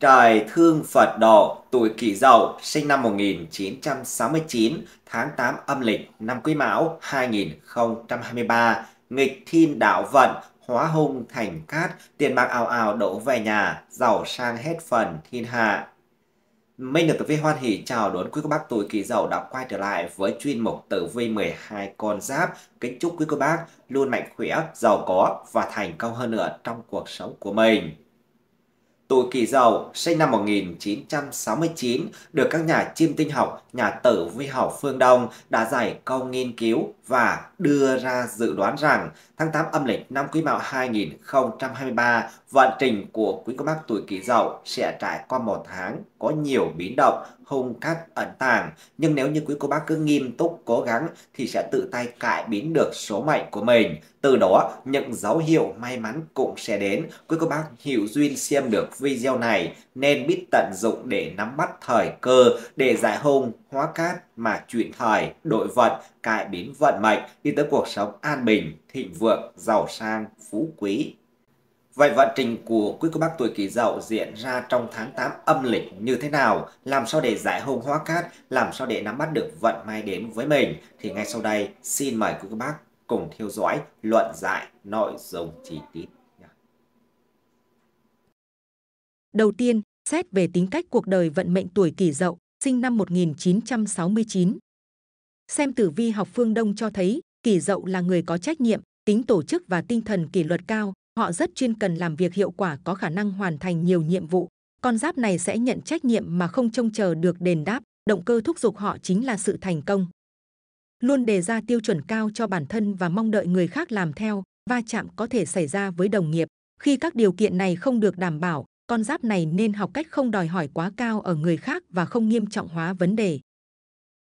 Trời thương Phật độ, tuổi Kỷ Dậu, sinh năm 1969, tháng 8 âm lịch, năm Quý Mão 2023, nghịch thiên đạo vận, hóa hung thành cát, tiền bạc ào ào đổ về nhà, giàu sang hết phần thiên hạ. Minh được tử vi hoan hỷ chào đón quý cô bác tuổi Kỷ Dậu đã quay trở lại với chuyên mục tử vi 12 con giáp. Kính chúc quý cô bác luôn mạnh khỏe, giàu có và thành công hơn nữa trong cuộc sống của mình. Tuổi Kỷ Dậu sinh năm 1969 được các nhà chiêm tinh học, nhà tử vi học phương Đông đã giải công nghiên cứu và đưa ra dự đoán rằng tháng 8 âm lịch năm Quý Mão 2023 vận trình của quý cô bác tuổi Kỷ Dậu sẽ trải qua một tháng có nhiều biến động, hung cát ẩn tàng. Nhưng nếu như quý cô bác cứ nghiêm túc cố gắng thì sẽ tự tay cải biến được số mệnh của mình. Từ đó những dấu hiệu may mắn cũng sẽ đến. Quý cô bác hiểu duyên xem được video này nên biết tận dụng để nắm bắt thời cơ để giải hung, hóa cát mà chuyển thời, đổi vận, cải biến vận mệnh đi tới cuộc sống an bình, thịnh vượng, giàu sang, phú quý. Vậy vận trình của quý cô bác tuổi kỷ dậu diễn ra trong tháng 8 âm lịch như thế nào? Làm sao để giải hung hóa cát? Làm sao để nắm bắt được vận may đến với mình? Thì ngay sau đây xin mời quý cô bác cùng theo dõi luận giải nội dung chi tiết. Đầu tiên, xét về tính cách cuộc đời vận mệnh tuổi kỷ dậu, sinh năm 1969. Xem tử vi học phương Đông cho thấy, kỷ dậu là người có trách nhiệm, tính tổ chức và tinh thần kỷ luật cao, họ rất chuyên cần làm việc hiệu quả có khả năng hoàn thành nhiều nhiệm vụ. Con giáp này sẽ nhận trách nhiệm mà không trông chờ được đền đáp, động cơ thúc giục họ chính là sự thành công. Luôn đề ra tiêu chuẩn cao cho bản thân và mong đợi người khác làm theo, va chạm có thể xảy ra với đồng nghiệp. Khi các điều kiện này không được đảm bảo, con giáp này nên học cách không đòi hỏi quá cao ở người khác và không nghiêm trọng hóa vấn đề.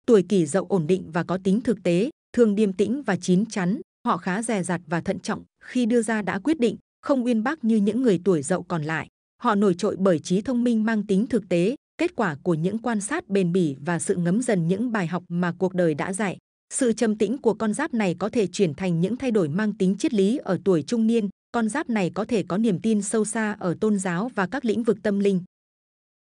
Tuổi kỷ dậu ổn định và có tính thực tế, thường điềm tĩnh và chín chắn, họ khá dè dặt và thận trọng khi đưa ra đã quyết định, không uyên bác như những người tuổi dậu còn lại. Họ nổi trội bởi trí thông minh mang tính thực tế, kết quả của những quan sát bền bỉ và sự ngấm dần những bài học mà cuộc đời đã dạy. Sự trầm tĩnh của con giáp này có thể chuyển thành những thay đổi mang tính triết lý ở tuổi trung niên. Con giáp này có thể có niềm tin sâu xa ở tôn giáo và các lĩnh vực tâm linh.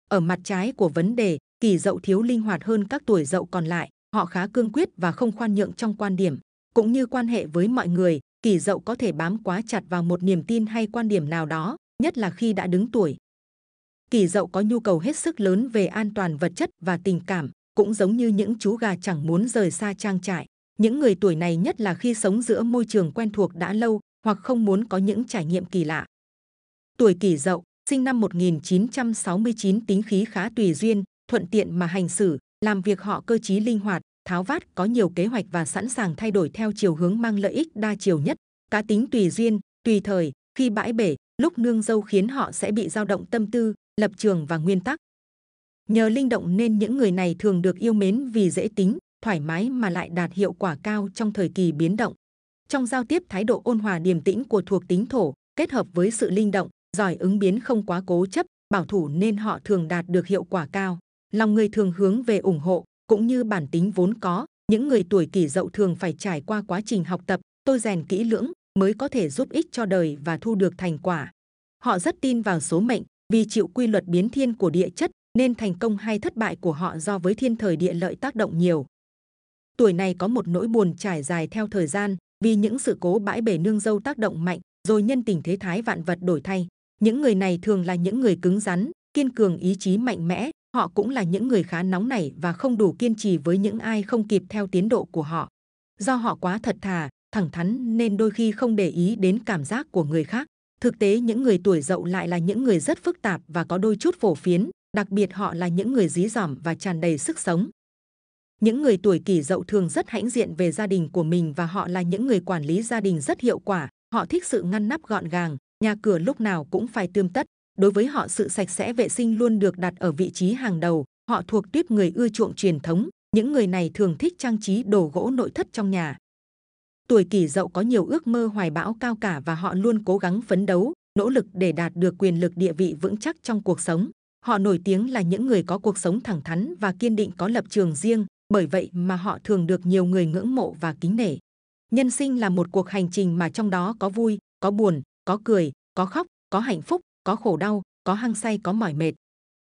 Ở mặt trái của vấn đề, kỳ dậu thiếu linh hoạt hơn các tuổi dậu còn lại. Họ khá cương quyết và không khoan nhượng trong quan điểm. Cũng như quan hệ với mọi người, kỳ dậu có thể bám quá chặt vào một niềm tin hay quan điểm nào đó, nhất là khi đã đứng tuổi. Kỳ dậu có nhu cầu hết sức lớn về an toàn vật chất và tình cảm, cũng giống như những chú gà chẳng muốn rời xa trang trại. Những người tuổi này nhất là khi sống giữa môi trường quen thuộc đã lâu hoặc không muốn có những trải nghiệm kỳ lạ. Tuổi kỷ dậu, sinh năm 1969 tính khí khá tùy duyên, thuận tiện mà hành xử, làm việc họ cơ trí linh hoạt, tháo vát, có nhiều kế hoạch và sẵn sàng thay đổi theo chiều hướng mang lợi ích đa chiều nhất. Cá tính tùy duyên, tùy thời, khi bãi bể, lúc nương dâu khiến họ sẽ bị dao động tâm tư, lập trường và nguyên tắc. Nhờ linh động nên những người này thường được yêu mến vì dễ tính, thoải mái mà lại đạt hiệu quả cao trong thời kỳ biến động. Trong giao tiếp thái độ ôn hòa điềm tĩnh của thuộc tính thổ, kết hợp với sự linh động, giỏi ứng biến không quá cố chấp, bảo thủ nên họ thường đạt được hiệu quả cao. Lòng người thường hướng về ủng hộ, cũng như bản tính vốn có, những người tuổi kỷ dậu thường phải trải qua quá trình học tập, tôi rèn kỹ lưỡng mới có thể giúp ích cho đời và thu được thành quả. Họ rất tin vào số mệnh, vì chịu quy luật biến thiên của địa chất nên thành công hay thất bại của họ do với thiên thời địa lợi tác động nhiều. Tuổi này có một nỗi buồn trải dài theo thời gian vì những sự cố bãi bể nương dâu tác động mạnh, rồi nhân tình thế thái vạn vật đổi thay. Những người này thường là những người cứng rắn, kiên cường ý chí mạnh mẽ, họ cũng là những người khá nóng nảy và không đủ kiên trì với những ai không kịp theo tiến độ của họ. Do họ quá thật thà, thẳng thắn nên đôi khi không để ý đến cảm giác của người khác. Thực tế những người tuổi dậu lại là những người rất phức tạp và có đôi chút phổ phiến, đặc biệt họ là những người dí dỏm và tràn đầy sức sống. Những người tuổi kỷ dậu thường rất hãnh diện về gia đình của mình và họ là những người quản lý gia đình rất hiệu quả. Họ thích sự ngăn nắp gọn gàng, nhà cửa lúc nào cũng phải tươm tất. Đối với họ sự sạch sẽ vệ sinh luôn được đặt ở vị trí hàng đầu. Họ thuộc tiếp người ưa chuộng truyền thống. Những người này thường thích trang trí đồ gỗ nội thất trong nhà. Tuổi kỷ dậu có nhiều ước mơ hoài bão cao cả và họ luôn cố gắng phấn đấu, nỗ lực để đạt được quyền lực địa vị vững chắc trong cuộc sống. Họ nổi tiếng là những người có cuộc sống thẳng thắn và kiên định có lập trường riêng, bởi vậy mà họ thường được nhiều người ngưỡng mộ và kính nể. Nhân sinh là một cuộc hành trình mà trong đó có vui, có buồn, có cười, có khóc, có hạnh phúc, có khổ đau, có hăng say, có mỏi mệt.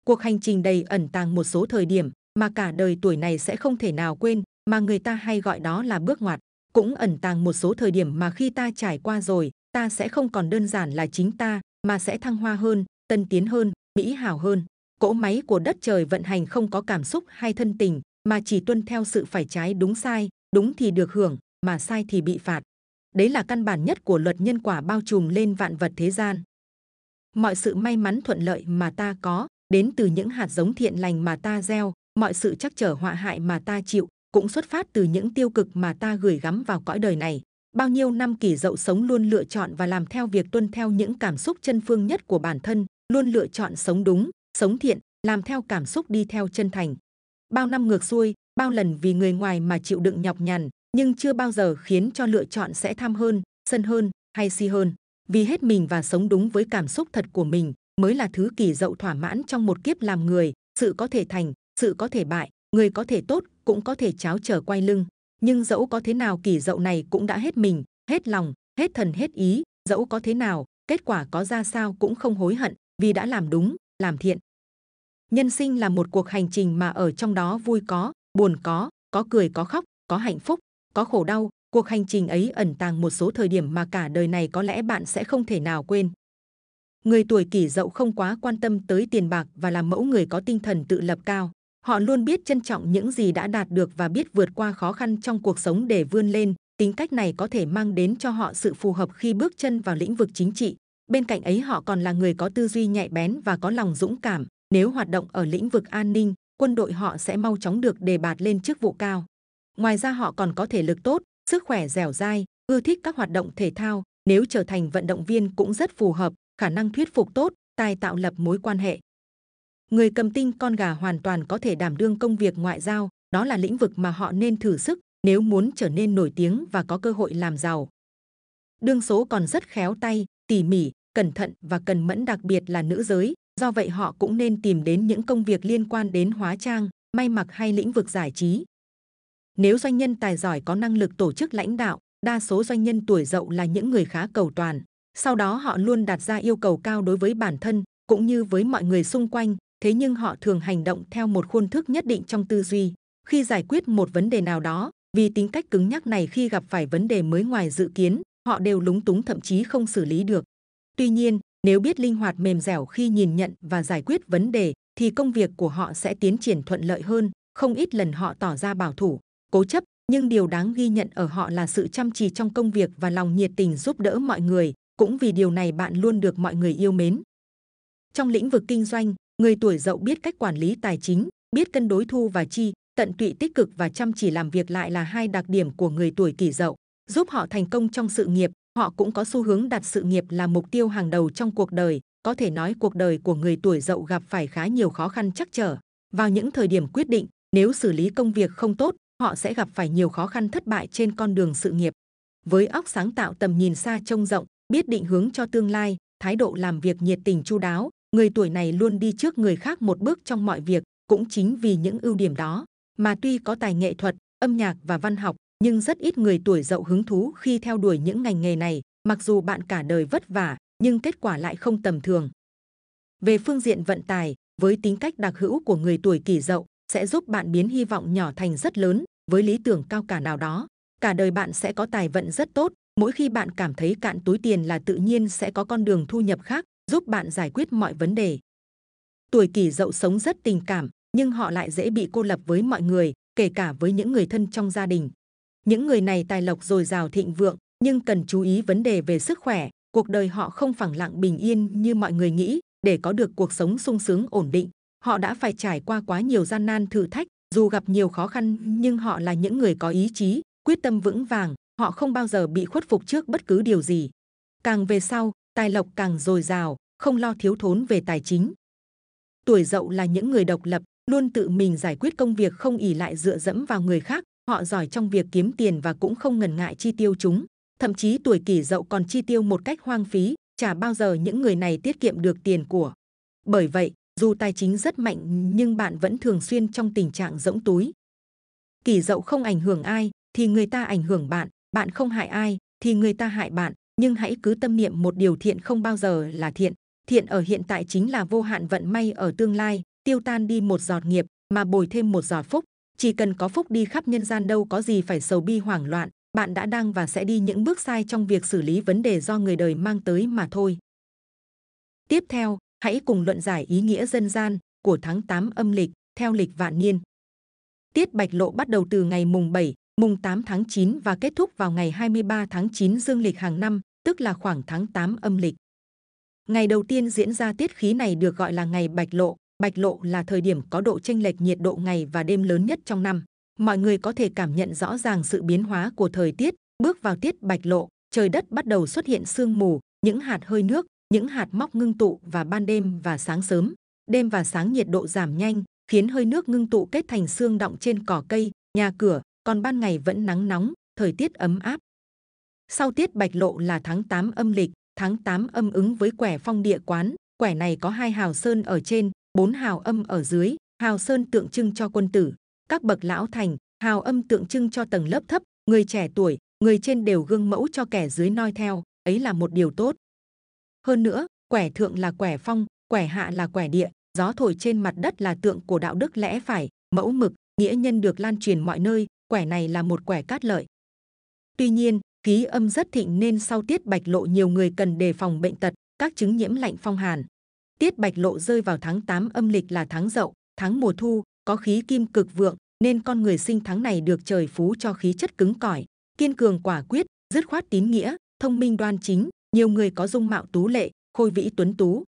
Cuộc hành trình đầy ẩn tàng một số thời điểm mà cả đời tuổi này sẽ không thể nào quên, mà người ta hay gọi đó là bước ngoặt. Cũng ẩn tàng một số thời điểm mà khi ta trải qua rồi, ta sẽ không còn đơn giản là chính ta, mà sẽ thăng hoa hơn, tân tiến hơn, mỹ hảo hơn. Cỗ máy của đất trời vận hành không có cảm xúc hay thân tình, mà chỉ tuân theo sự phải trái đúng sai, đúng thì được hưởng, mà sai thì bị phạt. Đấy là căn bản nhất của luật nhân quả bao trùm lên vạn vật thế gian. Mọi sự may mắn thuận lợi mà ta có, đến từ những hạt giống thiện lành mà ta gieo, mọi sự chắc trở họa hại mà ta chịu, cũng xuất phát từ những tiêu cực mà ta gửi gắm vào cõi đời này. Bao nhiêu năm kỷ dậu sống luôn lựa chọn và làm theo việc tuân theo những cảm xúc chân phương nhất của bản thân, luôn lựa chọn sống đúng, sống thiện, làm theo cảm xúc đi theo chân thành. Bao năm ngược xuôi, bao lần vì người ngoài mà chịu đựng nhọc nhằn, nhưng chưa bao giờ khiến cho lựa chọn sẽ tham hơn, sân hơn hay si hơn. Vì hết mình và sống đúng với cảm xúc thật của mình mới là thứ kỳ dậu thỏa mãn trong một kiếp làm người. Sự có thể thành, sự có thể bại, người có thể tốt cũng có thể cháo trở quay lưng. Nhưng dẫu có thế nào kỳ dậu này cũng đã hết mình, hết lòng, hết thần hết ý. Dẫu có thế nào, kết quả có ra sao cũng không hối hận vì đã làm đúng, làm thiện. Nhân sinh là một cuộc hành trình mà ở trong đó vui có, buồn có, có cười có khóc, có hạnh phúc, có khổ đau. Cuộc hành trình ấy ẩn tàng một số thời điểm mà cả đời này có lẽ bạn sẽ không thể nào quên. Người tuổi kỷ dậu không quá quan tâm tới tiền bạc và là mẫu người có tinh thần tự lập cao. Họ luôn biết trân trọng những gì đã đạt được và biết vượt qua khó khăn trong cuộc sống để vươn lên. Tính cách này có thể mang đến cho họ sự phù hợp khi bước chân vào lĩnh vực chính trị. Bên cạnh ấy họ còn là người có tư duy nhạy bén và có lòng dũng cảm. Nếu hoạt động ở lĩnh vực an ninh, quân đội họ sẽ mau chóng được đề bạt lên chức vụ cao. Ngoài ra họ còn có thể lực tốt, sức khỏe dẻo dai, ưa thích các hoạt động thể thao. Nếu trở thành vận động viên cũng rất phù hợp, khả năng thuyết phục tốt, tài tạo lập mối quan hệ. Người cầm tinh con gà hoàn toàn có thể đảm đương công việc ngoại giao, đó là lĩnh vực mà họ nên thử sức nếu muốn trở nên nổi tiếng và có cơ hội làm giàu. Đương số còn rất khéo tay, tỉ mỉ, cẩn thận và cần mẫn đặc biệt là nữ giới, do vậy họ cũng nên tìm đến những công việc liên quan đến hóa trang, may mặc hay lĩnh vực giải trí. Nếu doanh nhân tài giỏi có năng lực tổ chức lãnh đạo, đa số doanh nhân tuổi dậu là những người khá cầu toàn. Sau đó họ luôn đặt ra yêu cầu cao đối với bản thân cũng như với mọi người xung quanh, thế nhưng họ thường hành động theo một khuôn thức nhất định trong tư duy. Khi giải quyết một vấn đề nào đó, vì tính cách cứng nhắc này khi gặp phải vấn đề mới ngoài dự kiến, họ đều lúng túng thậm chí không xử lý được. Tuy nhiên, nếu biết linh hoạt mềm dẻo khi nhìn nhận và giải quyết vấn đề, thì công việc của họ sẽ tiến triển thuận lợi hơn. Không ít lần họ tỏ ra bảo thủ, cố chấp, nhưng điều đáng ghi nhận ở họ là sự chăm chỉ trong công việc và lòng nhiệt tình giúp đỡ mọi người. Cũng vì điều này bạn luôn được mọi người yêu mến. Trong lĩnh vực kinh doanh, người tuổi dậu biết cách quản lý tài chính, biết cân đối thu và chi, tận tụy tích cực và chăm chỉ làm việc lại là hai đặc điểm của người tuổi kỷ dậu, giúp họ thành công trong sự nghiệp. Họ cũng có xu hướng đặt sự nghiệp là mục tiêu hàng đầu trong cuộc đời. Có thể nói cuộc đời của người tuổi dậu gặp phải khá nhiều khó khăn chắc trở. Vào những thời điểm quyết định, nếu xử lý công việc không tốt, họ sẽ gặp phải nhiều khó khăn thất bại trên con đường sự nghiệp. Với óc sáng tạo tầm nhìn xa trông rộng, biết định hướng cho tương lai, thái độ làm việc nhiệt tình chu đáo, người tuổi này luôn đi trước người khác một bước trong mọi việc. Cũng chính vì những ưu điểm đó, mà tuy có tài nghệ thuật, âm nhạc và văn học, nhưng rất ít người tuổi dậu hứng thú khi theo đuổi những ngành nghề này. Mặc dù bạn cả đời vất vả, nhưng kết quả lại không tầm thường. Về phương diện vận tài, với tính cách đặc hữu của người tuổi kỷ dậu, sẽ giúp bạn biến hy vọng nhỏ thành rất lớn với lý tưởng cao cả nào đó. Cả đời bạn sẽ có tài vận rất tốt. Mỗi khi bạn cảm thấy cạn túi tiền là tự nhiên sẽ có con đường thu nhập khác giúp bạn giải quyết mọi vấn đề. Tuổi kỷ dậu sống rất tình cảm, nhưng họ lại dễ bị cô lập với mọi người, kể cả với những người thân trong gia đình. Những người này tài lộc dồi dào thịnh vượng, nhưng cần chú ý vấn đề về sức khỏe. Cuộc đời họ không phẳng lặng bình yên như mọi người nghĩ. Để có được cuộc sống sung sướng ổn định, họ đã phải trải qua quá nhiều gian nan thử thách. Dù gặp nhiều khó khăn, nhưng họ là những người có ý chí, quyết tâm vững vàng. Họ không bao giờ bị khuất phục trước bất cứ điều gì. Càng về sau, tài lộc càng dồi dào, không lo thiếu thốn về tài chính. Tuổi dậu là những người độc lập, luôn tự mình giải quyết công việc không ỉ lại dựa dẫm vào người khác. Họ giỏi trong việc kiếm tiền và cũng không ngần ngại chi tiêu chúng. Thậm chí tuổi kỷ dậu còn chi tiêu một cách hoang phí, chả bao giờ những người này tiết kiệm được tiền của. Bởi vậy, dù tài chính rất mạnh nhưng bạn vẫn thường xuyên trong tình trạng rỗng túi. Kỷ dậu không ảnh hưởng ai thì người ta ảnh hưởng bạn, bạn không hại ai thì người ta hại bạn, nhưng hãy cứ tâm niệm một điều thiện không bao giờ là thiện. Thiện ở hiện tại chính là vô hạn vận may ở tương lai, tiêu tan đi một giọt nghiệp mà bồi thêm một giọt phúc. Chỉ cần có phúc đi khắp nhân gian đâu có gì phải sầu bi hoảng loạn, bạn đã đang và sẽ đi những bước sai trong việc xử lý vấn đề do người đời mang tới mà thôi. Tiếp theo, hãy cùng luận giải ý nghĩa dân gian của tháng 8 âm lịch theo lịch vạn niên. Tiết Bạch Lộ bắt đầu từ ngày mùng 7, mùng 8 tháng 9 và kết thúc vào ngày 23 tháng 9 dương lịch hàng năm, tức là khoảng tháng 8 âm lịch. Ngày đầu tiên diễn ra tiết khí này được gọi là ngày Bạch Lộ. Bạch Lộ là thời điểm có độ chênh lệch nhiệt độ ngày và đêm lớn nhất trong năm. Mọi người có thể cảm nhận rõ ràng sự biến hóa của thời tiết. Bước vào tiết Bạch Lộ, trời đất bắt đầu xuất hiện sương mù, những hạt hơi nước, những hạt móc ngưng tụ và ban đêm và sáng sớm. Đêm và sáng nhiệt độ giảm nhanh, khiến hơi nước ngưng tụ kết thành sương động trên cỏ cây, nhà cửa, còn ban ngày vẫn nắng nóng, thời tiết ấm áp. Sau tiết bạch lộ là tháng 8 âm lịch, tháng 8 âm ứng với quẻ phong địa quán, quẻ này có hai hào sơn ở trên, bốn hào âm ở dưới, hào sơn tượng trưng cho quân tử, các bậc lão thành, hào âm tượng trưng cho tầng lớp thấp, người trẻ tuổi, người trên đều gương mẫu cho kẻ dưới noi theo, ấy là một điều tốt. Hơn nữa, quẻ thượng là quẻ phong, quẻ hạ là quẻ địa, gió thổi trên mặt đất là tượng của đạo đức lẽ phải, mẫu mực, nghĩa nhân được lan truyền mọi nơi, quẻ này là một quẻ cát lợi. Tuy nhiên, khí âm rất thịnh nên sau tiết bạch lộ nhiều người cần đề phòng bệnh tật, các chứng nhiễm lạnh phong hàn. Tiết bạch lộ rơi vào tháng 8 âm lịch là tháng dậu, tháng mùa thu, có khí kim cực vượng nên con người sinh tháng này được trời phú cho khí chất cứng cỏi, kiên cường quả quyết, dứt khoát tín nghĩa, thông minh đoan chính, nhiều người có dung mạo tú lệ, khôi vĩ tuấn tú.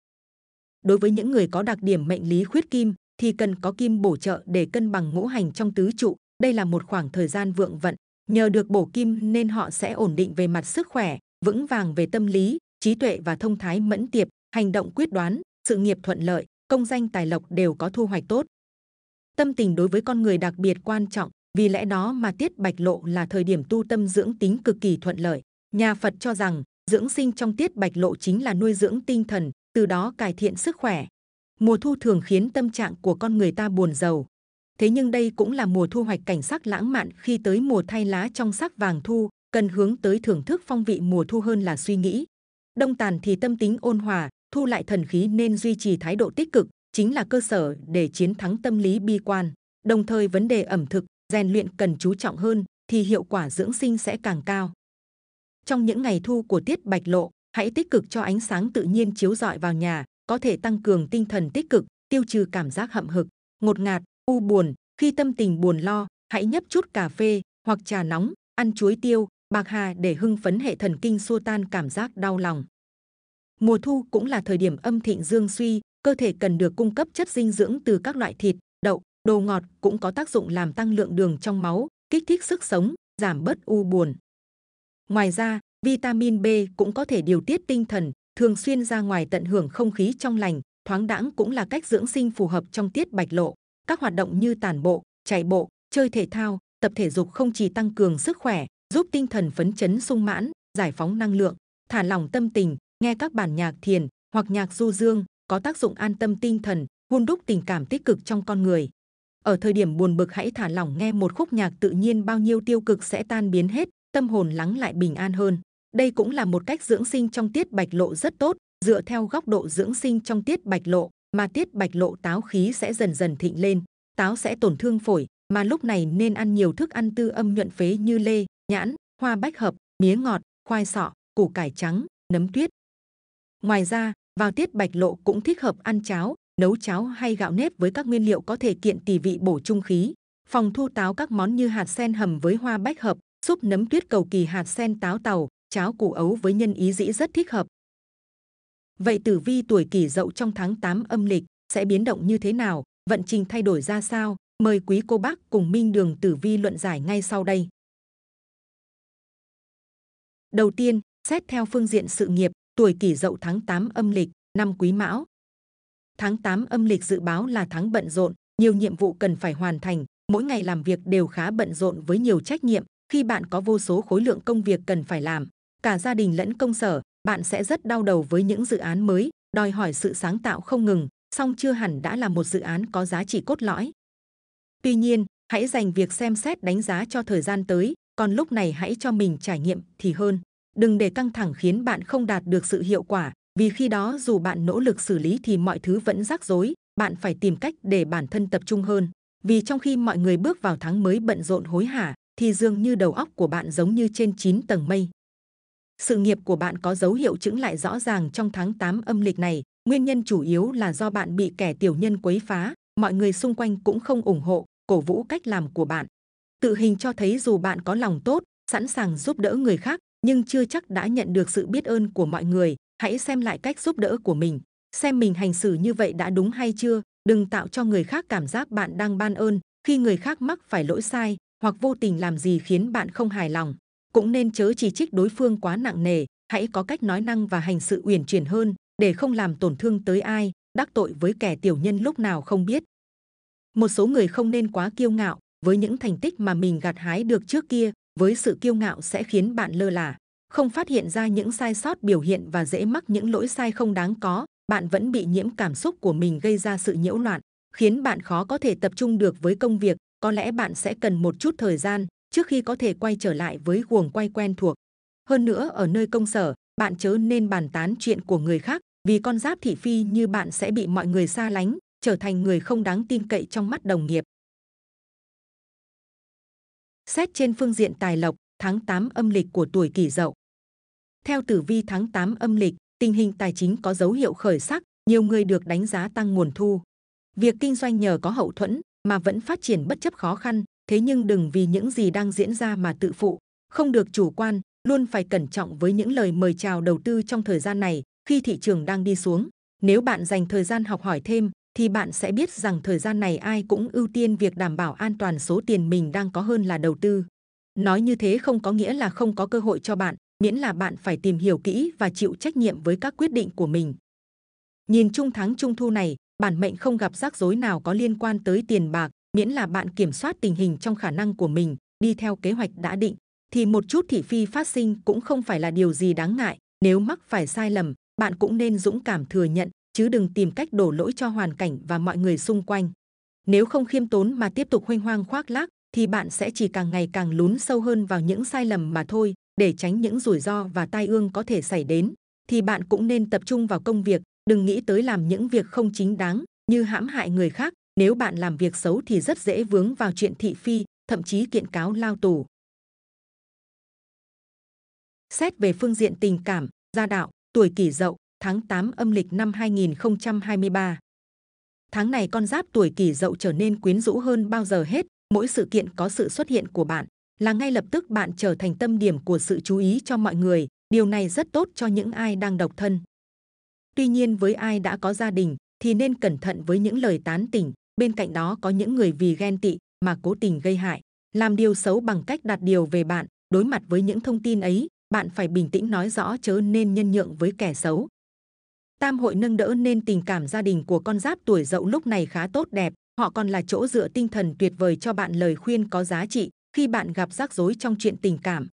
Đối với những người có đặc điểm mệnh lý khuyết kim thì cần có kim bổ trợ để cân bằng ngũ hành trong tứ trụ. Đây là một khoảng thời gian vượng vận. Nhờ được bổ kim nên họ sẽ ổn định về mặt sức khỏe, vững vàng về tâm lý, trí tuệ và thông thái mẫn tiệp, hành động quyết đoán, sự nghiệp thuận lợi, công danh tài lộc đều có thu hoạch tốt. Tâm tình đối với con người đặc biệt quan trọng, vì lẽ đó mà tiết bạch lộ là thời điểm tu tâm dưỡng tính cực kỳ thuận lợi. Nhà Phật cho rằng dưỡng sinh trong tiết bạch lộ chính là nuôi dưỡng tinh thần, từ đó cải thiện sức khỏe. Mùa thu thường khiến tâm trạng của con người ta buồn giàu. Thế nhưng đây cũng là mùa thu hoạch cảnh sắc lãng mạn khi tới mùa thay lá trong sắc vàng thu, cần hướng tới thưởng thức phong vị mùa thu hơn là suy nghĩ. Đông tàn thì tâm tính ôn hòa, thu lại thần khí nên duy trì thái độ tích cực, chính là cơ sở để chiến thắng tâm lý bi quan. Đồng thời vấn đề ẩm thực, rèn luyện cần chú trọng hơn thì hiệu quả dưỡng sinh sẽ càng cao. Trong những ngày thu của tiết bạch lộ, hãy tích cực cho ánh sáng tự nhiên chiếu rọi vào nhà, có thể tăng cường tinh thần tích cực, tiêu trừ cảm giác hậm hực, ngột ngạt, u buồn. Khi tâm tình buồn lo, hãy nhấp chút cà phê hoặc trà nóng, ăn chuối tiêu, bạc hà để hưng phấn hệ thần kinh xua tan cảm giác đau lòng. Mùa thu cũng là thời điểm âm thịnh dương suy, cơ thể cần được cung cấp chất dinh dưỡng từ các loại thịt, đậu, đồ ngọt cũng có tác dụng làm tăng lượng đường trong máu, kích thích sức sống, giảm bớt u buồn. Ngoài ra, vitamin B cũng có thể điều tiết tinh thần, thường xuyên ra ngoài tận hưởng không khí trong lành, thoáng đãng cũng là cách dưỡng sinh phù hợp trong tiết bạch lộ. Các hoạt động như tản bộ, chạy bộ, chơi thể thao, tập thể dục không chỉ tăng cường sức khỏe, giúp tinh thần phấn chấn sung mãn, giải phóng năng lượng, thả lỏng tâm tình, nghe các bản nhạc thiền hoặc nhạc du dương có tác dụng an tâm tinh thần, hun đúc tình cảm tích cực trong con người. Ở thời điểm buồn bực hãy thả lỏng nghe một khúc nhạc tự nhiên bao nhiêu tiêu cực sẽ tan biến hết, tâm hồn lắng lại bình an hơn. Đây cũng là một cách dưỡng sinh trong tiết bạch lộ rất tốt, dựa theo góc độ dưỡng sinh trong tiết bạch lộ, mà tiết bạch lộ táo khí sẽ dần dần thịnh lên, táo sẽ tổn thương phổi, mà lúc này nên ăn nhiều thức ăn tư âm nhuận phế như lê, nhãn, hoa bách hợp, mía ngọt, khoai sọ, củ cải trắng, nấm tuyết. Ngoài ra, vào tiết bạch lộ cũng thích hợp ăn cháo, nấu cháo hay gạo nếp với các nguyên liệu có thể kiện tỳ vị bổ trung khí. Phòng thu táo các món như hạt sen hầm với hoa bách hợp, súp nấm tuyết cầu kỳ hạt sen táo tàu, cháo củ ấu với nhân ý dĩ rất thích hợp. Vậy tử vi tuổi kỷ dậu trong tháng 8 âm lịch sẽ biến động như thế nào, vận trình thay đổi ra sao? Mời quý cô bác cùng Minh Đường tử vi luận giải ngay sau đây. Đầu tiên, xét theo phương diện sự nghiệp, tuổi kỷ dậu tháng 8 âm lịch, năm quý mão. Tháng 8 âm lịch dự báo là tháng bận rộn, nhiều nhiệm vụ cần phải hoàn thành, mỗi ngày làm việc đều khá bận rộn với nhiều trách nhiệm, khi bạn có vô số khối lượng công việc cần phải làm cả gia đình lẫn công sở, bạn sẽ rất đau đầu với những dự án mới, đòi hỏi sự sáng tạo không ngừng, song chưa hẳn đã là một dự án có giá trị cốt lõi. Tuy nhiên, hãy dành việc xem xét đánh giá cho thời gian tới, còn lúc này hãy cho mình trải nghiệm thì hơn. Đừng để căng thẳng khiến bạn không đạt được sự hiệu quả, vì khi đó dù bạn nỗ lực xử lý thì mọi thứ vẫn rắc rối, bạn phải tìm cách để bản thân tập trung hơn. Vì trong khi mọi người bước vào tháng mới bận rộn hối hả, thì dường như đầu óc của bạn giống như trên 9 tầng mây. Sự nghiệp của bạn có dấu hiệu chững lại rõ ràng trong tháng 8 âm lịch này. Nguyên nhân chủ yếu là do bạn bị kẻ tiểu nhân quấy phá, mọi người xung quanh cũng không ủng hộ, cổ vũ cách làm của bạn. Tự hình cho thấy dù bạn có lòng tốt, sẵn sàng giúp đỡ người khác, nhưng chưa chắc đã nhận được sự biết ơn của mọi người. Hãy xem lại cách giúp đỡ của mình, xem mình hành xử như vậy đã đúng hay chưa. Đừng tạo cho người khác cảm giác bạn đang ban ơn khi người khác mắc phải lỗi sai hoặc vô tình làm gì khiến bạn không hài lòng. Cũng nên chớ chỉ trích đối phương quá nặng nề, hãy có cách nói năng và hành sự uyển chuyển hơn để không làm tổn thương tới ai, đắc tội với kẻ tiểu nhân lúc nào không biết. Một số người không nên quá kiêu ngạo với những thành tích mà mình gặt hái được trước kia, với sự kiêu ngạo sẽ khiến bạn lơ là, không phát hiện ra những sai sót biểu hiện và dễ mắc những lỗi sai không đáng có, bạn vẫn bị nhiễm cảm xúc của mình gây ra sự nhiễu loạn, khiến bạn khó có thể tập trung được với công việc, có lẽ bạn sẽ cần một chút thời gian trước khi có thể quay trở lại với guồng quay quen thuộc. Hơn nữa ở nơi công sở, bạn chớ nên bàn tán chuyện của người khác, vì con giáp thị phi như bạn sẽ bị mọi người xa lánh, trở thành người không đáng tin cậy trong mắt đồng nghiệp. Xét trên phương diện tài lộc, tháng 8 âm lịch của tuổi Kỷ Dậu. Theo tử vi tháng 8 âm lịch, tình hình tài chính có dấu hiệu khởi sắc, nhiều người được đánh giá tăng nguồn thu. Việc kinh doanh nhờ có hậu thuẫn mà vẫn phát triển bất chấp khó khăn, thế nhưng đừng vì những gì đang diễn ra mà tự phụ, không được chủ quan, luôn phải cẩn trọng với những lời mời chào đầu tư trong thời gian này khi thị trường đang đi xuống. Nếu bạn dành thời gian học hỏi thêm, thì bạn sẽ biết rằng thời gian này ai cũng ưu tiên việc đảm bảo an toàn số tiền mình đang có hơn là đầu tư. Nói như thế không có nghĩa là không có cơ hội cho bạn, miễn là bạn phải tìm hiểu kỹ và chịu trách nhiệm với các quyết định của mình. Nhìn chung tháng trung thu này, bản mệnh không gặp rắc rối nào có liên quan tới tiền bạc, miễn là bạn kiểm soát tình hình trong khả năng của mình, đi theo kế hoạch đã định, thì một chút thị phi phát sinh cũng không phải là điều gì đáng ngại. Nếu mắc phải sai lầm, bạn cũng nên dũng cảm thừa nhận, chứ đừng tìm cách đổ lỗi cho hoàn cảnh và mọi người xung quanh. Nếu không khiêm tốn mà tiếp tục huênh hoang khoác lác, thì bạn sẽ chỉ càng ngày càng lún sâu hơn vào những sai lầm mà thôi. Để tránh những rủi ro và tai ương có thể xảy đến, thì bạn cũng nên tập trung vào công việc, đừng nghĩ tới làm những việc không chính đáng như hãm hại người khác. Nếu bạn làm việc xấu thì rất dễ vướng vào chuyện thị phi, thậm chí kiện cáo lao tù. Xét về phương diện tình cảm, gia đạo, tuổi kỷ dậu, tháng 8 âm lịch năm 2023. Tháng này con giáp tuổi kỷ dậu trở nên quyến rũ hơn bao giờ hết, mỗi sự kiện có sự xuất hiện của bạn là ngay lập tức bạn trở thành tâm điểm của sự chú ý cho mọi người. Điều này rất tốt cho những ai đang độc thân. Tuy nhiên với ai đã có gia đình thì nên cẩn thận với những lời tán tỉnh. Bên cạnh đó có những người vì ghen tị mà cố tình gây hại, làm điều xấu bằng cách đặt điều về bạn. Đối mặt với những thông tin ấy, bạn phải bình tĩnh nói rõ chớ nên nhân nhượng với kẻ xấu. Tam hội nâng đỡ nên tình cảm gia đình của con giáp tuổi dậu lúc này khá tốt đẹp. Họ còn là chỗ dựa tinh thần tuyệt vời cho bạn lời khuyên có giá trị khi bạn gặp rắc rối trong chuyện tình cảm.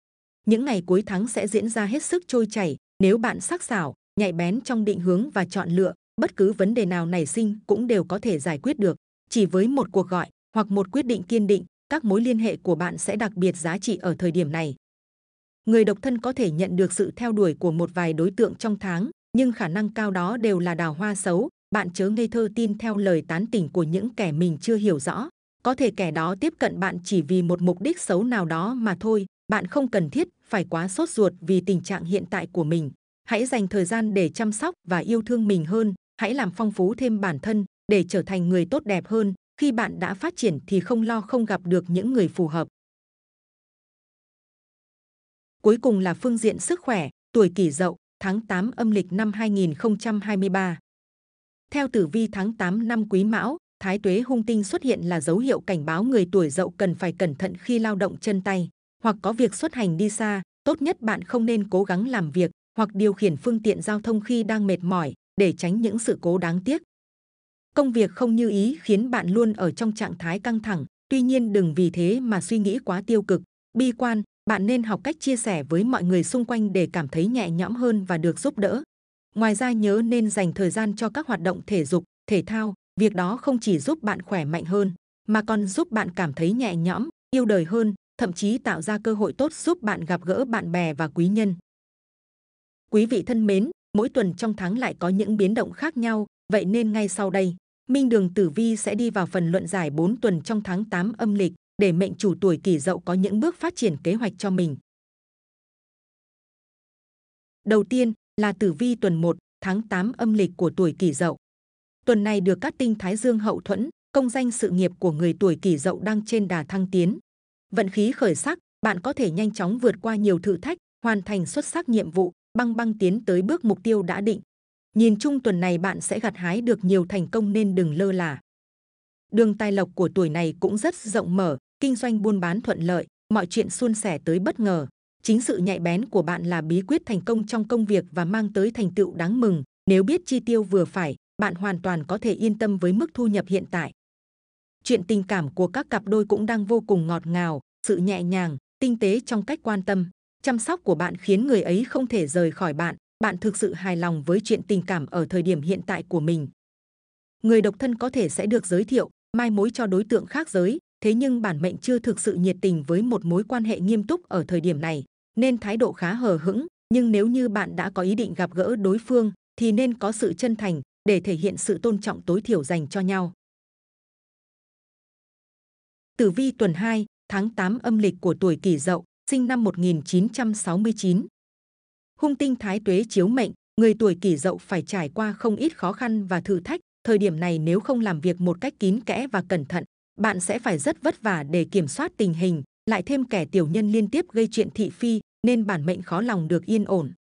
Những ngày cuối tháng sẽ diễn ra hết sức trôi chảy. Nếu bạn sắc sảo, nhạy bén trong định hướng và chọn lựa, bất cứ vấn đề nào nảy sinh cũng đều có thể giải quyết được. Chỉ với một cuộc gọi hoặc một quyết định kiên định, các mối liên hệ của bạn sẽ đặc biệt giá trị ở thời điểm này. Người độc thân có thể nhận được sự theo đuổi của một vài đối tượng trong tháng, nhưng khả năng cao đó đều là đào hoa xấu. Bạn chớ ngây thơ tin theo lời tán tỉnh của những kẻ mình chưa hiểu rõ. Có thể kẻ đó tiếp cận bạn chỉ vì một mục đích xấu nào đó mà thôi. Bạn không cần thiết phải quá sốt ruột vì tình trạng hiện tại của mình. Hãy dành thời gian để chăm sóc và yêu thương mình hơn. Hãy làm phong phú thêm bản thân để trở thành người tốt đẹp hơn. Khi bạn đã phát triển thì không lo không gặp được những người phù hợp. Cuối cùng là phương diện sức khỏe, tuổi kỷ dậu, tháng 8 âm lịch năm 2023. Theo tử vi tháng 8 năm Quý Mão, Thái Tuế hung tinh xuất hiện là dấu hiệu cảnh báo người tuổi dậu cần phải cẩn thận khi lao động chân tay, hoặc có việc xuất hành đi xa. Tốt nhất bạn không nên cố gắng làm việc hoặc điều khiển phương tiện giao thông khi đang mệt mỏi để tránh những sự cố đáng tiếc. Công việc không như ý khiến bạn luôn ở trong trạng thái căng thẳng. Tuy nhiên đừng vì thế mà suy nghĩ quá tiêu cực, bi quan. Bạn nên học cách chia sẻ với mọi người xung quanh để cảm thấy nhẹ nhõm hơn và được giúp đỡ. Ngoài ra nhớ nên dành thời gian cho các hoạt động thể dục, thể thao. Việc đó không chỉ giúp bạn khỏe mạnh hơn, mà còn giúp bạn cảm thấy nhẹ nhõm, yêu đời hơn, thậm chí tạo ra cơ hội tốt giúp bạn gặp gỡ bạn bè và quý nhân. Quý vị thân mến, mỗi tuần trong tháng lại có những biến động khác nhau, vậy nên ngay sau đây, Minh Đường Tử Vi sẽ đi vào phần luận giải 4 tuần trong tháng 8 âm lịch để mệnh chủ tuổi kỷ dậu có những bước phát triển kế hoạch cho mình. Đầu tiên là Tử Vi tuần 1 tháng 8 âm lịch của tuổi kỷ dậu. Tuần này được các tinh Thái Dương hậu thuẫn, công danh sự nghiệp của người tuổi kỷ dậu đang trên đà thăng tiến. Vận khí khởi sắc, bạn có thể nhanh chóng vượt qua nhiều thử thách, hoàn thành xuất sắc nhiệm vụ, băng băng tiến tới bước mục tiêu đã định. Nhìn chung tuần này bạn sẽ gặt hái được nhiều thành công nên đừng lơ là. Đường tài lộc của tuổi này cũng rất rộng mở, kinh doanh buôn bán thuận lợi, mọi chuyện suôn sẻ tới bất ngờ. Chính sự nhạy bén của bạn là bí quyết thành công trong công việc và mang tới thành tựu đáng mừng. Nếu biết chi tiêu vừa phải, bạn hoàn toàn có thể yên tâm với mức thu nhập hiện tại. Chuyện tình cảm của các cặp đôi cũng đang vô cùng ngọt ngào, sự nhẹ nhàng, tinh tế trong cách quan tâm, chăm sóc của bạn khiến người ấy không thể rời khỏi bạn. Bạn thực sự hài lòng với chuyện tình cảm ở thời điểm hiện tại của mình. Người độc thân có thể sẽ được giới thiệu, mai mối cho đối tượng khác giới, thế nhưng bản mệnh chưa thực sự nhiệt tình với một mối quan hệ nghiêm túc ở thời điểm này, nên thái độ khá hờ hững. Nhưng nếu như bạn đã có ý định gặp gỡ đối phương, thì nên có sự chân thành để thể hiện sự tôn trọng tối thiểu dành cho nhau. Tử vi tuần 2, tháng 8 âm lịch của tuổi Kỷ Dậu, sinh năm 1969. Hung tinh thái tuế chiếu mệnh, người tuổi Kỷ Dậu phải trải qua không ít khó khăn và thử thách. Thời điểm này nếu không làm việc một cách kín kẽ và cẩn thận, bạn sẽ phải rất vất vả để kiểm soát tình hình. Lại thêm kẻ tiểu nhân liên tiếp gây chuyện thị phi, nên bản mệnh khó lòng được yên ổn.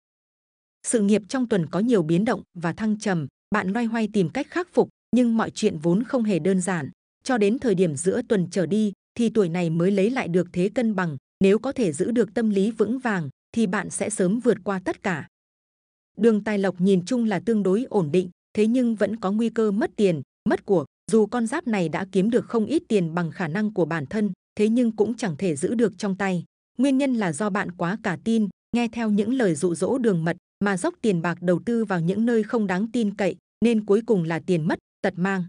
Sự nghiệp trong tuần có nhiều biến động và thăng trầm, bạn loay hoay tìm cách khắc phục, nhưng mọi chuyện vốn không hề đơn giản. Cho đến thời điểm giữa tuần trở đi, thì tuổi này mới lấy lại được thế cân bằng. Nếu có thể giữ được tâm lý vững vàng, thì bạn sẽ sớm vượt qua tất cả. Đường tài lộc nhìn chung là tương đối ổn định, thế nhưng vẫn có nguy cơ mất tiền, mất của. Dù con giáp này đã kiếm được không ít tiền bằng khả năng của bản thân, thế nhưng cũng chẳng thể giữ được trong tay. Nguyên nhân là do bạn quá cả tin, nghe theo những lời dụ dỗ đường mật mà dốc tiền bạc đầu tư vào những nơi không đáng tin cậy, nên cuối cùng là tiền mất, tật mang.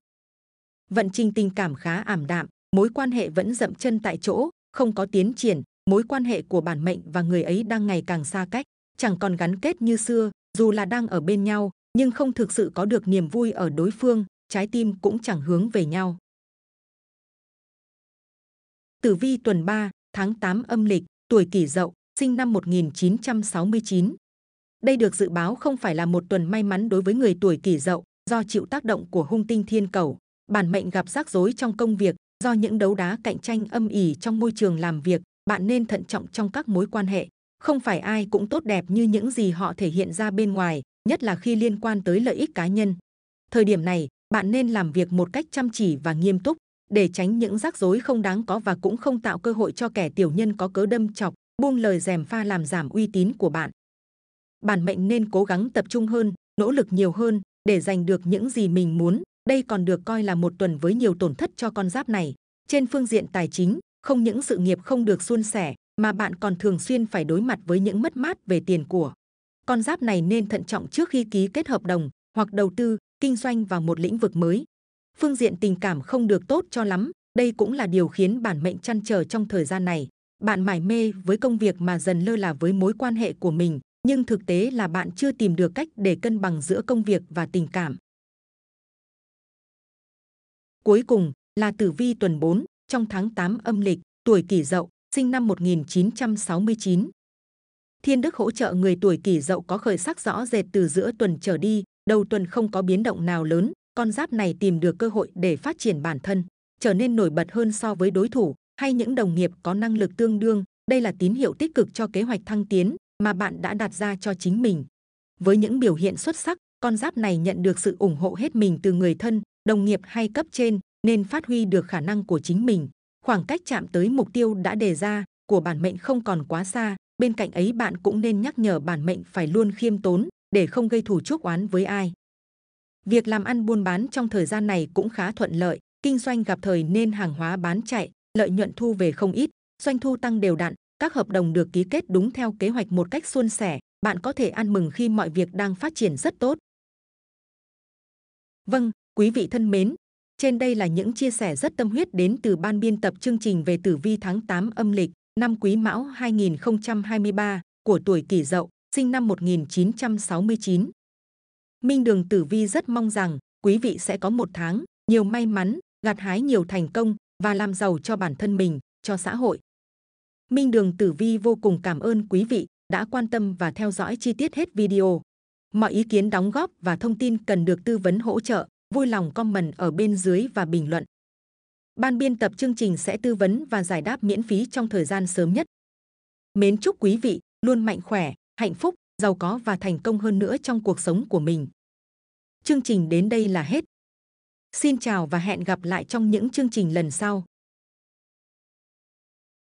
Vận trình tình cảm khá ảm đạm, mối quan hệ vẫn dậm chân tại chỗ, không có tiến triển, mối quan hệ của bản mệnh và người ấy đang ngày càng xa cách, chẳng còn gắn kết như xưa, dù là đang ở bên nhau, nhưng không thực sự có được niềm vui ở đối phương, trái tim cũng chẳng hướng về nhau. Tử vi tuần 3, tháng 8 âm lịch, tuổi Kỷ Dậu, sinh năm 1969. Đây được dự báo không phải là một tuần may mắn đối với người tuổi Kỷ Dậu, do chịu tác động của hung tinh thiên cầu, bản mệnh gặp rắc rối trong công việc, do những đấu đá cạnh tranh âm ỉ trong môi trường làm việc, bạn nên thận trọng trong các mối quan hệ. Không phải ai cũng tốt đẹp như những gì họ thể hiện ra bên ngoài, nhất là khi liên quan tới lợi ích cá nhân. Thời điểm này, bạn nên làm việc một cách chăm chỉ và nghiêm túc để tránh những rắc rối không đáng có và cũng không tạo cơ hội cho kẻ tiểu nhân có cớ đâm chọc, buông lời dèm pha làm giảm uy tín của bạn. Bản mệnh nên cố gắng tập trung hơn, nỗ lực nhiều hơn để giành được những gì mình muốn. Đây còn được coi là một tuần với nhiều tổn thất cho con giáp này. Trên phương diện tài chính, không những sự nghiệp không được suôn sẻ, mà bạn còn thường xuyên phải đối mặt với những mất mát về tiền của. Con giáp này nên thận trọng trước khi ký kết hợp đồng hoặc đầu tư, kinh doanh vào một lĩnh vực mới. Phương diện tình cảm không được tốt cho lắm, đây cũng là điều khiến bản mệnh chăn trở trong thời gian này. Bạn mải mê với công việc mà dần lơ là với mối quan hệ của mình, nhưng thực tế là bạn chưa tìm được cách để cân bằng giữa công việc và tình cảm. Cuối cùng là tử vi tuần 4 trong tháng 8 âm lịch, tuổi Kỷ Dậu, sinh năm 1969. Thiên đức hỗ trợ người tuổi Kỷ Dậu có khởi sắc rõ rệt từ giữa tuần trở đi, đầu tuần không có biến động nào lớn, con giáp này tìm được cơ hội để phát triển bản thân, trở nên nổi bật hơn so với đối thủ hay những đồng nghiệp có năng lực tương đương. Đây là tín hiệu tích cực cho kế hoạch thăng tiến mà bạn đã đặt ra cho chính mình. Với những biểu hiện xuất sắc, con giáp này nhận được sự ủng hộ hết mình từ người thân, đồng nghiệp hay cấp trên, nên phát huy được khả năng của chính mình. Khoảng cách chạm tới mục tiêu đã đề ra của bản mệnh không còn quá xa. Bên cạnh ấy bạn cũng nên nhắc nhở bản mệnh phải luôn khiêm tốn để không gây thù chuốc oán với ai. Việc làm ăn buôn bán trong thời gian này cũng khá thuận lợi, kinh doanh gặp thời nên hàng hóa bán chạy, lợi nhuận thu về không ít, doanh thu tăng đều đặn, các hợp đồng được ký kết đúng theo kế hoạch một cách suôn sẻ, bạn có thể ăn mừng khi mọi việc đang phát triển rất tốt. Vâng, quý vị thân mến, trên đây là những chia sẻ rất tâm huyết đến từ ban biên tập chương trình về tử vi tháng 8 âm lịch năm Quý Mão 2023 của tuổi Kỷ Dậu, sinh năm 1969. Minh Đường Tử Vi rất mong rằng quý vị sẽ có một tháng nhiều may mắn, gặt hái nhiều thành công và làm giàu cho bản thân mình, cho xã hội. Minh Đường Tử Vi vô cùng cảm ơn quý vị đã quan tâm và theo dõi chi tiết hết video. Mọi ý kiến đóng góp và thông tin cần được tư vấn hỗ trợ, vui lòng comment ở bên dưới và bình luận. Ban biên tập chương trình sẽ tư vấn và giải đáp miễn phí trong thời gian sớm nhất. Mến chúc quý vị luôn mạnh khỏe, hạnh phúc, giàu có và thành công hơn nữa trong cuộc sống của mình. Chương trình đến đây là hết. Xin chào và hẹn gặp lại trong những chương trình lần sau.